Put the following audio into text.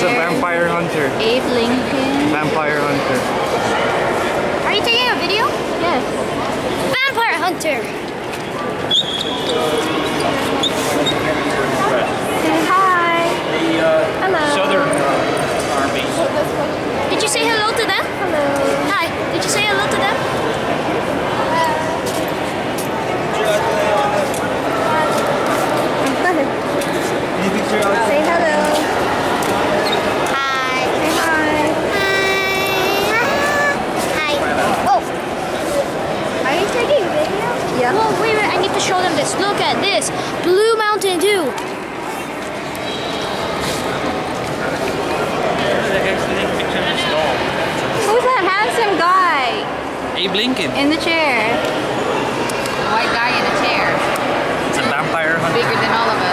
A vampire hunter. Abe Lincoln. Vampire hunter. Are you taking a video? Yes. Vampire hunter! Yeah. Whoa, wait, wait. I need to show them this. Look at this. Blue Mountain Dew. Who's that handsome guy Abe Lincoln. in the chair? White guy in a chair, It's a vampire hunter. bigger than all of us.